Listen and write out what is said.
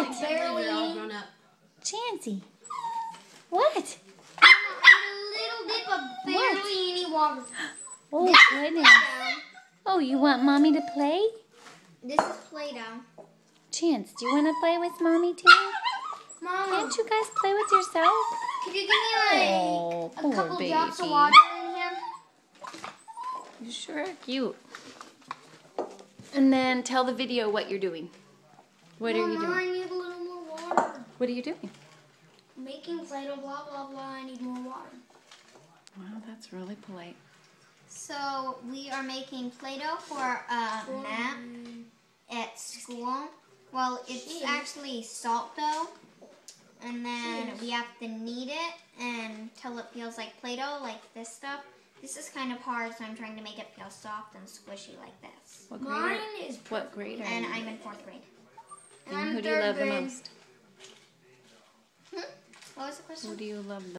What? Barely. They're all grown up. Chansey. What? A little dip of barely any water. Oh, goodness. Oh, you want mommy to play? This is Play-Doh. Chance, do you want to play with mommy too? Mama, Can't you guys play with yourself? could you give me like Oh, a poor couple baby. drops of water in here? You sure are cute. And then tell the video what you're doing. What are you doing? I need a little more water. What are you doing? Making Play-Doh, blah, blah, blah. I need more water. Wow, that's really polite. So we are making Play-Doh for uh, a nap at school. Well, it's actually salt dough, and then we have to knead it until it feels like Play-Doh, like this stuff. This is kind of hard, so I'm trying to make it feel soft and squishy like this. What grade? Mine are- is What grade are And you? I'm in fourth grade. Who do you love the most? Hmm? What was the question? Who do you love the